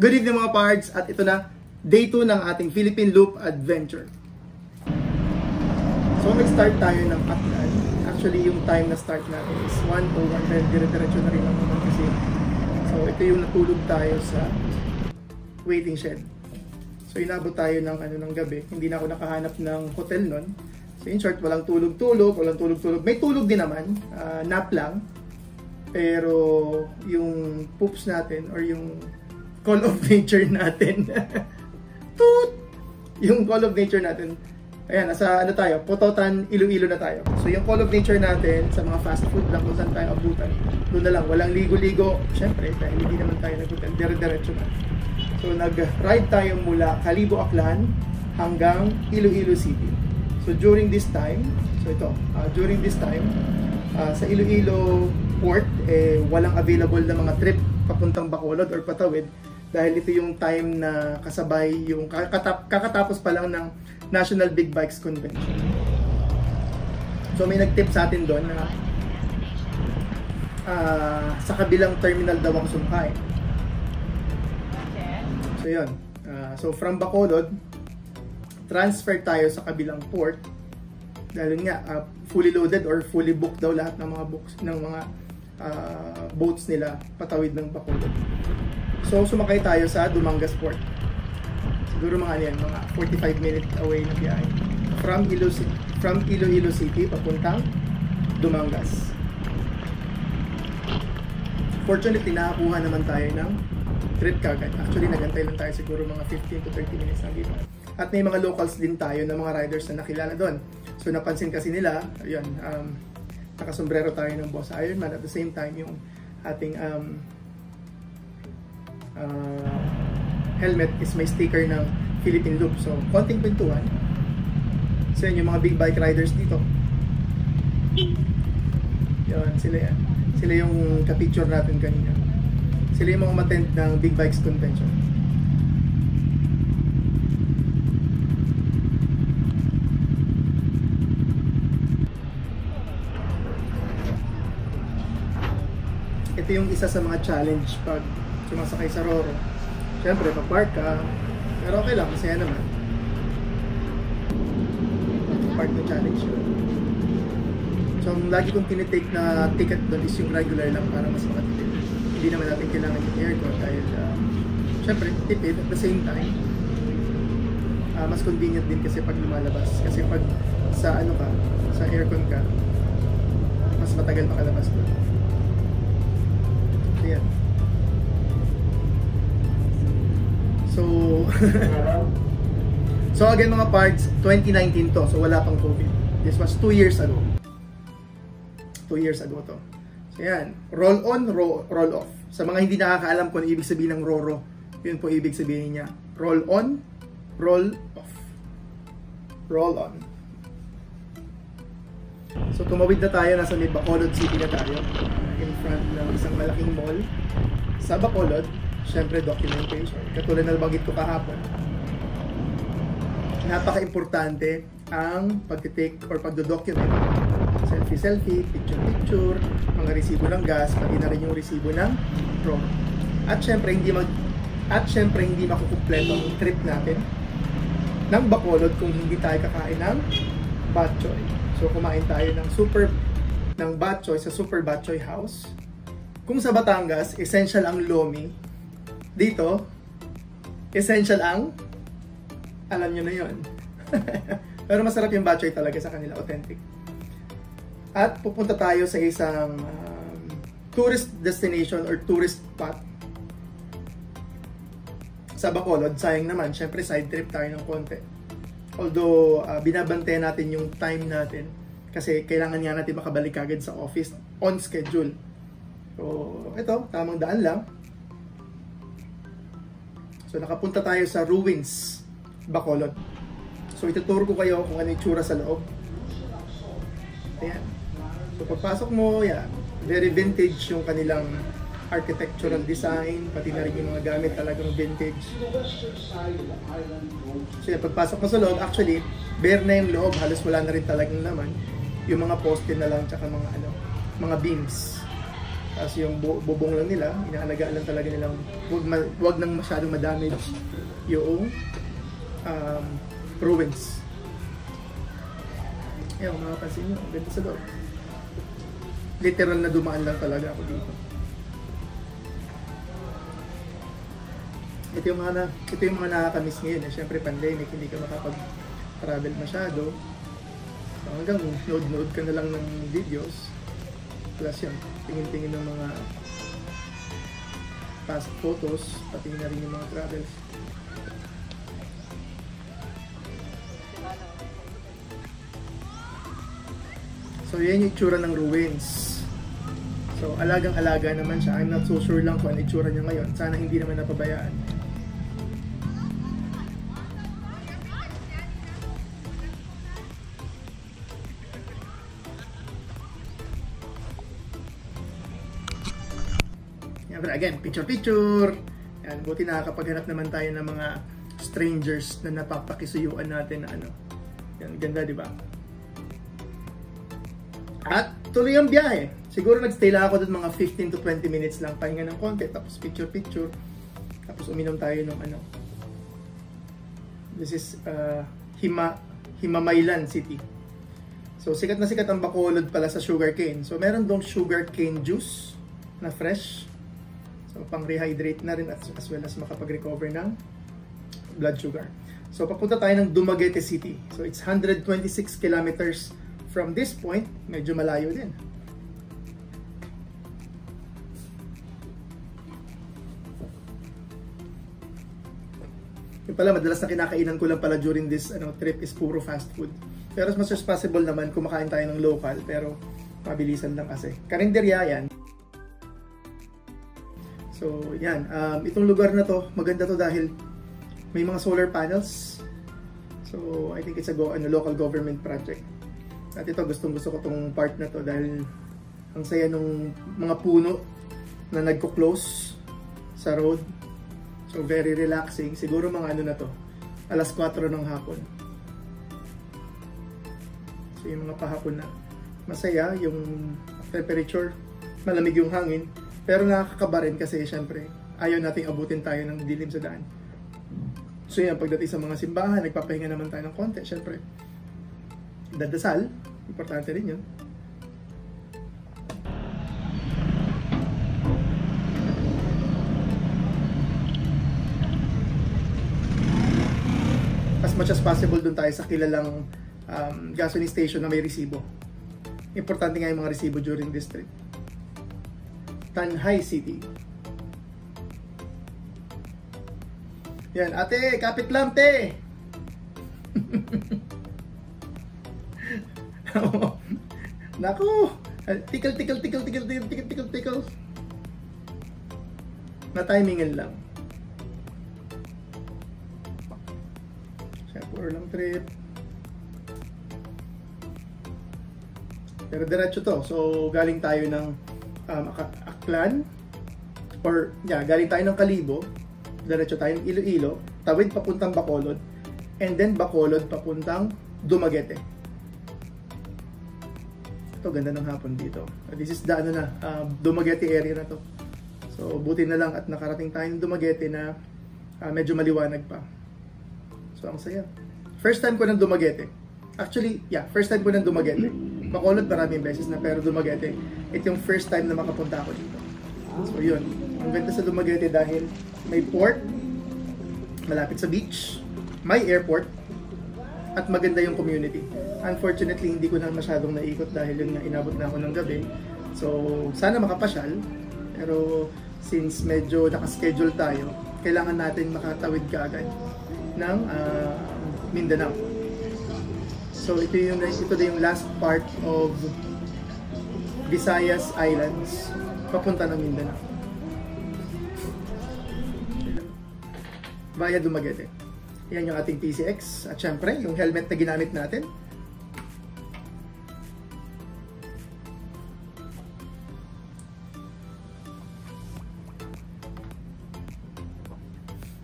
Good evening mga pards at ito na day 2 ng ating Philippine Loop Adventure. So nag-start tayo ng Aklan. Actually yung time na start natin is 101 dahil dire-diretso na rin ang naman kasi. So ito yung natulog tayo sa waiting shed. So inabot tayo ng ano ng gabi. Hindi na ako nakahanap ng hotel nun. So in short, walang tulog-tulog, walang tulog-tulog. May tulog din naman, ah, nap lang. Pero yung poops natin or yung call of nature natin. Toot! Yung call of nature natin. Ayan, nasa ano tayo, Pototan, Iloilo na tayo. So yung call of nature natin sa mga fast food lang kung saan tayo abutan. Doon na lang, walang ligo-ligo. Siyempre, dahil hindi naman tayo nag-hotel, dire-diretso na. So nag-ride tayo mula Calibo, Aklan hanggang Iloilo City. So during this time, so ito, ah, during this time, ah, sa Iloilo Port, eh, walang available na mga trip papuntang Bacolod or Patawid dahil ito yung time na kasabay yung kakatap, kakatapos pa lang ng National Big Bikes Convention. So may nag-tip sa atin doon na ah, sa kabilang terminal daw ako sumakay. So yun. Ah, so from Bacolod, transfer tayo sa kabilang port dahil nga ah, fully loaded or fully booked daw lahat ng mga books ng mga ah, boats nila patawid ng Bacolod. So sumakay tayo sa Dumangas Port. Siguro mga yan, mga 45 minute away na biyahe. From Ilo from Iloilo City papuntang Dumangas. Fortunately, nakakuha naman tayo ng trip kagad. Actually, nagantay lang tayo siguro mga 15 to 30 minutes na dito. At may mga locals din tayo na mga riders na nakilala doon. So napansin kasi nila, ayun, um, nakasombrero tayo ng boss Ironman at the same time yung ating um, uh, helmet is may sticker ng Philippine Loop. So, konting pintuan. Yun, yung mga big bike riders dito. Yun, sila yan. Sila yung ka-picture natin kanina. Sila yung mga umattend ng Big Bikes Convention. Ito yung isa sa mga challenge pag sumasakay sa Roro. Siyempre, pa-park ka, pero okay lang, masaya naman. Part ng challenge yun. So, ang lagi kong tinitake na ticket doon is yung regular lang para mas makatipid. Hindi naman natin kailangan yung aircon dahil, uh, syempre, tipid at the same time. ah, mas convenient din kasi pag lumalabas. Kasi pag sa ano ka, sa aircon ka, mas matagal makalabas doon. Ayan. So, so again mga parts, 2019 to, so wala pang COVID. This was 2 years ago. 2 years ago to. So yan, roll on, roll, roll off. Sa mga hindi nakakaalam kung ano ibig sabihin ng Roro, yun po ibig sabihin niya. Roll on, roll off. Roll on. So tumawid na tayo, nasa may Bacolod City na tayo. in front ng isang malaking mall. Sa Bacolod, syempre documentation. Katulad na nabanggit ko kahapon. Napaka-importante ang pag-take or pagdo-document. Selfie-selfie, picture-picture, mga resibo ng gas, pati na rin yung resibo ng prom. At syempre, hindi mag at syempre hindi makukumpleto ang trip natin ng Bacolod kung hindi tayo kakain ng batchoy. So kumain tayo ng super ng batchoy sa Super Batchoy House. Kung sa Batangas, essential ang lomi. Dito, essential ang alam nyo na yon. Pero masarap yung batchoy talaga sa kanila, authentic. At pupunta tayo sa isang um, tourist destination or tourist spot sa Bacolod, sayang naman, syempre side trip tayo ng konti. Although, uh, binabantayan natin yung time natin kasi kailangan nga natin makabalik agad sa office on schedule. So, ito, tamang daan lang. So, nakapunta tayo sa Ruins, Bacolod. So, ituturo ko kayo kung ano yung tsura sa loob. Ayan. So, pagpasok mo, yeah, very vintage yung kanilang architectural design, pati na rin yung mga gamit talagang vintage. So yun, pagpasok mo sa loob, actually, bare na yung loob, halos wala na rin talagang laman. Yung mga poste na lang, tsaka mga ano, mga beams. Tapos yung bu- bubong lang nila, inaalagaan lang talaga nilang wag, ma- wag nang masyadong ma-damage yung um, ruins. Ayan, kung makapansin nyo, ang ganda sa loob. Literal na dumaan lang talaga ako dito. Ito yung mga, na, ito yung mga nakakamiss ngayon. Eh. Siyempre, pandemic, hindi ka makapag-travel masyado. So, hanggang node-node ka na lang ng videos. Plus yun, tingin-tingin ng mga past photos, pati na rin yung mga travels. So, yan yung itsura ng ruins. So, alagang-alaga naman siya. I'm not so sure lang kung ano itsura niya ngayon. Sana hindi naman napabayaan. Again, picture-picture. Yan, buti nakakapaghanap naman tayo ng mga strangers na napapakisuyuan natin na ano. Yan, ganda, di ba? At tuloy ang biyahe. Siguro nagstay lang ako doon mga 15 to 20 minutes lang. Pahinga ng konti, tapos picture-picture. Tapos uminom tayo ng ano. This is uh, Hima, Himamaylan City. So sikat na sikat ang Bacolod pala sa sugarcane. So meron dong sugarcane juice na fresh. So pang rehydrate na rin as, as well as makapag-recover ng blood sugar. So papunta tayo ng Dumaguete City. So it's 126 kilometers from this point. Medyo malayo din. Yung pala, madalas na kinakainan ko lang pala during this ano, trip is puro fast food. Pero as much as possible naman, kumakain tayo ng local, pero mabilisan lang kasi. Karinderya yan. So, yan. Um, itong lugar na to, maganda to dahil may mga solar panels. So, I think it's a go, ano, local government project. At ito, gustong gusto ko tong part na to dahil ang saya nung mga puno na nagko-close sa road. So, very relaxing. Siguro mga ano na to, alas 4 ng hapon. So, yung mga pahapon na masaya, yung temperature, malamig yung hangin, pero nakakakaba rin kasi syempre, ayaw nating abutin tayo ng dilim sa daan. So yan, pagdating sa mga simbahan, nagpapahinga naman tayo ng konti, syempre. Dadasal, importante rin yun. As much as possible dun tayo sa kilalang um, gasoline station na may resibo. Importante nga yung mga resibo during this trip. Tanhay City. Yan, ate, kapit lang, te! Naku! Tikal, tikal, tikal, tikal, tikal, tikal, tikal, tikal. Na-timingan lang. Singapore lang trip. Pero diretso to. So, galing tayo ng um, Aklan. Or, yeah, galing tayo ng Kalibo. Diretso tayo ng Iloilo. Tawid papuntang Bacolod. And then Bacolod papuntang Dumaguete. Ito, ganda ng hapon dito. This is the ano na, um, Dumaguete area na to. So, buti na lang at nakarating tayo ng Dumaguete na uh, medyo maliwanag pa. So, ang saya. First time ko ng Dumaguete. Actually, yeah, first time ko ng Dumaguete. Bacolod maraming beses na, pero Dumaguete, ito yung first time na makapunta ako dito. So, yun. Ang ganda sa Dumaguete dahil may port, malapit sa beach, may airport, at maganda yung community. Unfortunately, hindi ko na masyadong naikot dahil yun nga inabot na ako ng gabi. So, sana makapasyal. Pero since medyo nakaschedule tayo, kailangan natin makatawid kaagad ng uh, Mindanao. So, ito yung ito na yung last part of Visayas Islands papunta ng Mindanao. Via Dumaguete. Yan yung ating PCX. At syempre, yung helmet na ginamit natin.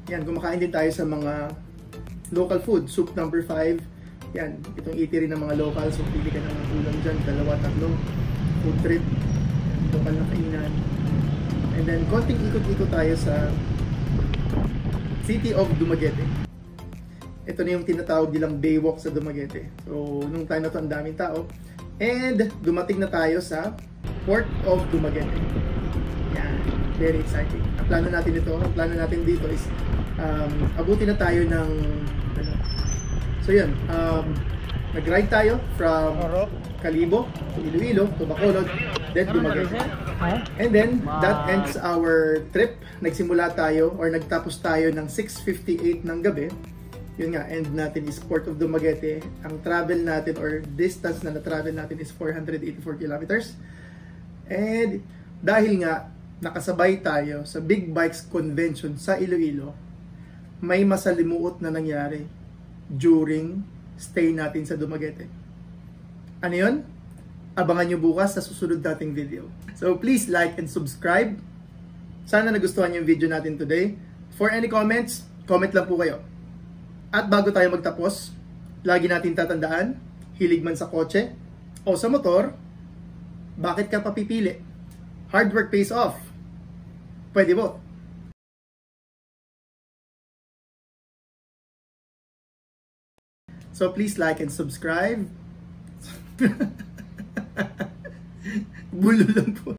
Yan, kumakain din tayo sa mga local food. Soup number 5. Yan, itong eatery ng mga local. So, pili ka ng ulam dyan. Dalawa, tatlo. Food trip. lokal na kainan. And then, konting ikot-ikot tayo sa City of Dumaguete. Ito na yung tinatawag nilang Baywalk sa Dumaguete. So, nung time na to, ang daming tao. And, dumating na tayo sa Port of Dumaguete. Yan. Very exciting. Ang plano natin ito, ang plano natin dito is um, abutin na tayo ng ano. So, yun. Um, nag-ride tayo from Calibo to Iloilo to Bacolod, then Dumaguete. And then, that ends our trip. Nagsimula tayo or nagtapos tayo ng 6.58 ng gabi. Yun nga, end natin is Port of Dumaguete. Ang travel natin or distance na na-travel natin is 484 kilometers. And dahil nga, nakasabay tayo sa Big Bikes Convention sa Iloilo, may masalimuot na nangyari during stay natin sa Dumaguete. Ano yun? Abangan nyo bukas sa susunod nating video. So please like and subscribe. Sana nagustuhan yung video natin today. For any comments, comment lang po kayo. At bago tayo magtapos, lagi natin tatandaan, hilig man sa kotse o sa motor, bakit ka papipili? Hard work pays off. Pwede mo. So please like and subscribe. Bulo lang po.